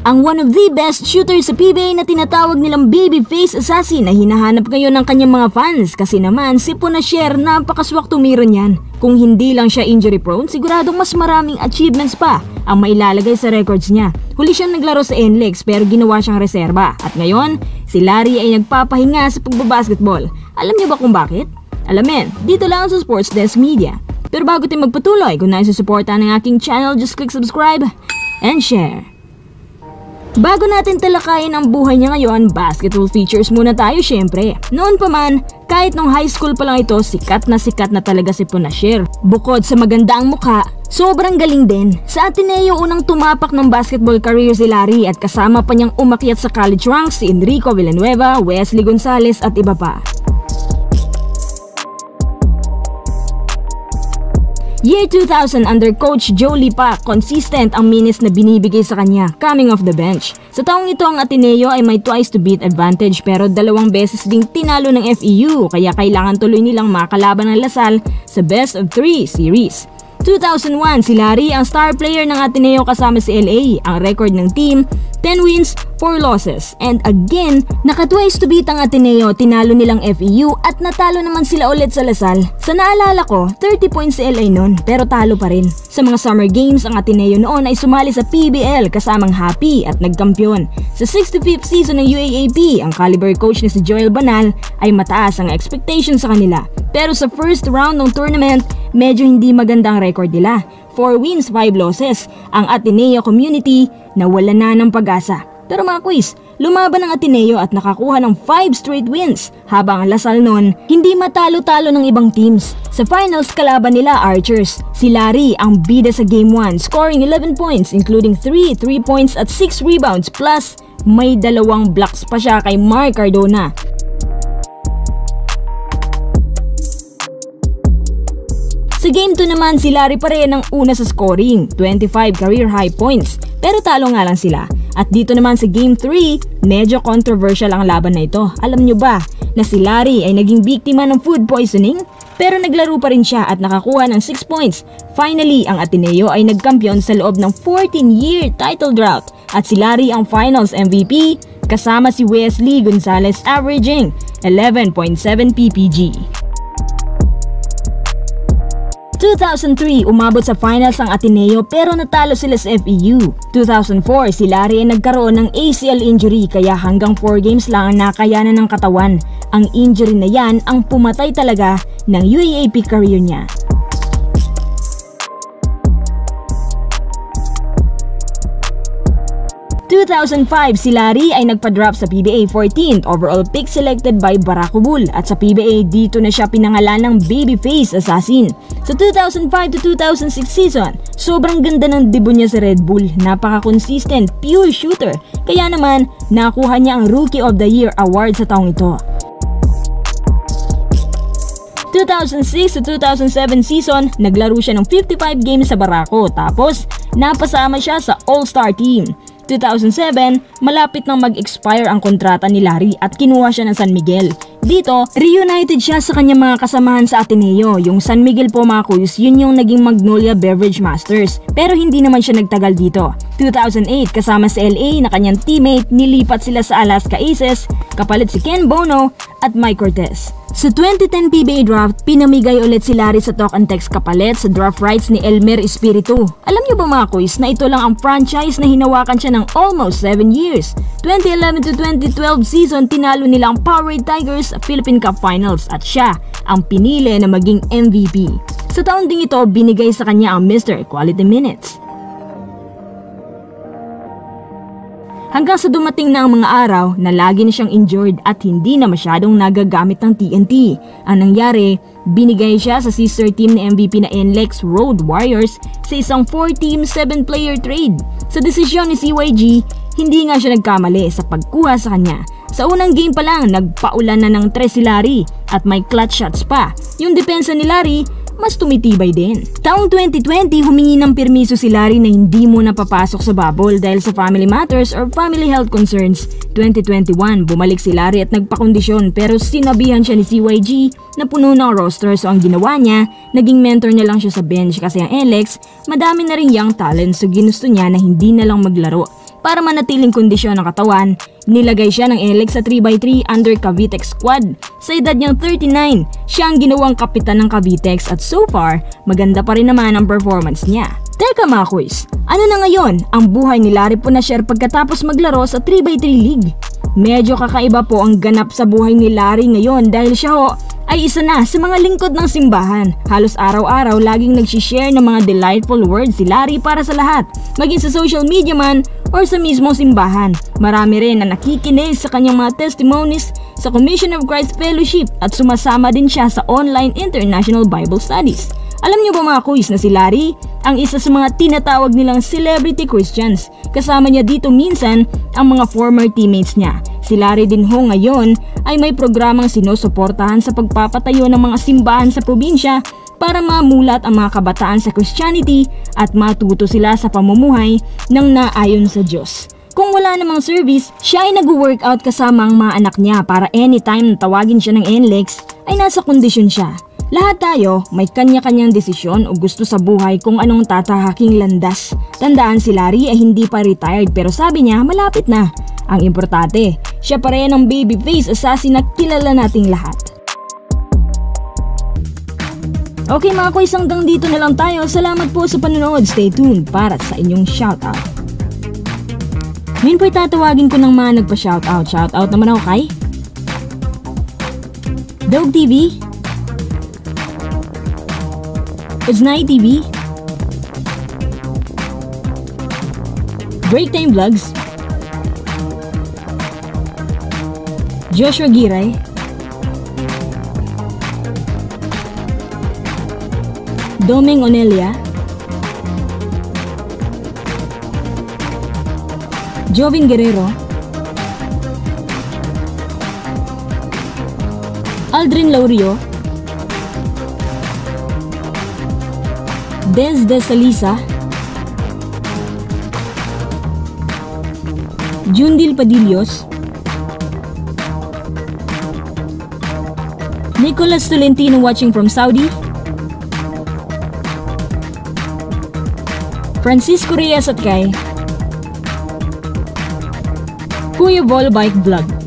Ang one of the best shooters sa PBA na tinatawag nilang babyface assassin na hinahanap ngayon ng kanyang mga fans kasi naman si Ponasher napakaswak tumira niyan. Kung hindi lang siya injury prone, siguradong mas maraming achievements pa ang mailalagay sa records niya. Huli siyang naglaro sa NLEX pero ginawa siyang reserba. At ngayon, si Larry ay nagpapahinga sa pagbabasketball. Alam niyo ba kung bakit? Alamin, dito lang sa Sports Desk Media. Pero bago tayo magpatuloy, kung nais susuporta ng aking channel, just click subscribe and share. Bago natin talakayin ang buhay niya ngayon, basketball features muna tayo syempre. Noon pa man, kahit nung high school pa lang ito, sikat na sikat na talaga si Punasher. Bukod sa maganda ang mukha, sobrang galing din. Sa Ateneo unang tumapak ng basketball career si Larry at kasama pa niyang umakyat sa college ranks si Enrico Villanueva, Wesley Gonzalez at iba pa. Year 2000 under coach Joe Lipa, consistent ang minutes na binibigay sa kanya coming off the bench. Sa taong ito ang Ateneo ay may twice to beat advantage pero dalawang beses ding tinalo ng FEU kaya kailangan tuloy nilang makalaban ng Lasal sa best of 3 series. 2001, si Larry ang star player ng Ateneo kasama si LA. Ang record ng team, 10 wins, 4 losses. And again, nakatwice to beat ang Ateneo, tinalo nilang FEU at natalo naman sila ulit sa Lasal. Sa naalala ko, 30 points si LA noon pero talo pa rin. Sa mga summer games, ang Ateneo noon ay sumali sa PBL kasamang Happy at nagkampiyon. Sa 65th season ng UAAP, ang caliber coach na si Joel Banal ay mataas ang expectation sa kanila. Pero sa first round ng tournament, medyo hindi magandang record nila. 4 wins, 5 losses. Ang Ateneo community nawala na ng pag-asa. Pero mga quiz, lumaban ang Ateneo at nakakuha ng 5 straight wins habang ang Lasal noon hindi matalo-talo ng ibang teams. Sa finals kalaban nila Archers, si Larry ang bida sa game 1 scoring 11 points including 3 3 points at 6 rebounds plus may dalawang blocks pa siya kay Mark Cardona. Sa game 2 naman, si Larry pa rin ang una sa scoring, 25 career high points. Pero talo nga lang sila. At dito naman sa game 3, medyo controversial ang laban na ito. Alam nyo ba na si Larry ay naging biktima ng food poisoning? Pero naglaro pa rin siya at nakakuha ng 6 points. Finally, ang Ateneo ay nagkampiyon sa loob ng 14-year title drought. At si Larry ang finals MVP kasama si Wesley Gonzalez averaging 11.7 ppg. 2003, umabot sa finals ang Ateneo pero natalo sila sa FEU. 2004, si Larry ay nagkaroon ng ACL injury kaya hanggang 4 games lang ang nakayanan ng katawan. Ang injury na yan ang pumatay talaga ng UAAP career niya. 2005, si Larry ay nagpa-drop sa PBA 14th overall pick selected by Barako Bull at sa PBA dito na siya pinangalan ng Babyface Assassin. Sa 2005 to 2006 season, sobrang ganda ng debut niya sa Red Bull, napaka-consistent, pure shooter, kaya naman nakuha niya ang Rookie of the Year award sa taong ito. 2006 to 2007 season, naglaro siya ng 55 games sa Barako tapos napasama siya sa All-Star team. 2007, malapit nang mag-expire ang kontrata ni Larry at kinuha siya ng San Miguel. Dito, reunited siya sa kanyang mga kasamahan sa Ateneo. Yung San Miguel po mga kuys, yun yung naging Magnolia Beverage Masters. Pero hindi naman siya nagtagal dito. 2008, kasama sa LA na kanyang teammate, nilipat sila sa Alaska Aces, kapalit si Ken Bono at Mike Cortez. Sa 2010 PBA draft, pinamigay ulit si Larry sa talk and text kapalit sa draft rights ni Elmer Espiritu. Alam niyo ba mga kuys na ito lang ang franchise na hinawakan siya ng almost 7 years. 2011 to 2012 season, tinalo nila ang Powerade Tigers sa Philippine Cup Finals at siya ang pinili na maging MVP. Sa taon ding ito, binigay sa kanya ang Mr. Quality Minutes. Hanggang sa dumating na ang mga araw na lagi na siyang injured at hindi na masyadong nagagamit ng TNT. Ang nangyari, binigay siya sa sister team ni MVP na NLEX Road Warriors sa isang 4-team 7-player trade. Sa desisyon ni CYG, hindi nga siya nagkamali sa pagkuha sa kanya. Sa unang game pa lang, nagpaulan na ng 3 si Larry at may clutch shots pa. Yung depensa ni Larry, mas tumitibay din. Taong 2020, humingi ng permiso si Larry na hindi mo napapasok sa bubble dahil sa family matters or family health concerns. 2021, bumalik si Larry at nagpakondisyon pero sinabihan siya ni CYG na puno ng roster so ang ginawa niya, naging mentor niya lang siya sa bench kasi ang Alex, madami na rin young talent so ginusto niya na hindi na lang maglaro. Para manatiling kondisyon ng katawan, nilagay siya ng Elex sa 3x3 under Cavitex squad. Sa edad niyang 39, siya ang ginawang kapitan ng Cavitex at so far, maganda pa rin naman ang performance niya. Teka mga quiz, ano na ngayon ang buhay ni Larry Punasher pagkatapos maglaro sa 3x3 League? Medyo kakaiba po ang ganap sa buhay ni Larry ngayon dahil siya ho ay isa na sa mga lingkod ng simbahan. Halos araw-araw laging nagsishare ng mga delightful words si Larry para sa lahat, maging sa social media man or sa mismong simbahan. Marami rin na nakikinig sa kanyang mga testimonies sa Commission of Christ Fellowship at sumasama din siya sa online international Bible studies. Alam niyo ba mga quiz na si Larry ang isa sa mga tinatawag nilang celebrity Christians. Kasama niya dito minsan ang mga former teammates niya. Si Larry din ho ngayon ay may programang sinusuportahan sa pagpapatayo ng mga simbahan sa probinsya para mamulat ang mga kabataan sa Christianity at matuto sila sa pamumuhay ng naayon sa Diyos. Kung wala namang service, siya ay nag-workout kasama ang mga anak niya para anytime na tawagin siya ng NLEX ay nasa kondisyon siya. Lahat tayo may kanya-kanyang desisyon o gusto sa buhay kung anong tatahaking landas. Tandaan si Larry ay hindi pa retired pero sabi niya malapit na. Ang importante, siya pa rin ang babyface assassin na kilala nating lahat. Okay mga kuys, hanggang dito na lang tayo. Salamat po sa panonood. Stay tuned para sa inyong shoutout. Ngayon po'y tatawagin ko ng mga nagpa-shoutout. Shoutout naman ako kay Dog TV Uznay TV Break Time Vlogs Joshua Giray Doming Onelia. Jovin Guerrero. Aldrin Laurio. Des de Salisa. Jundil Padillos. Nicholas Tolentino watching from Saudi Francisco Reyes at kay Kuya Vol Bike Vlog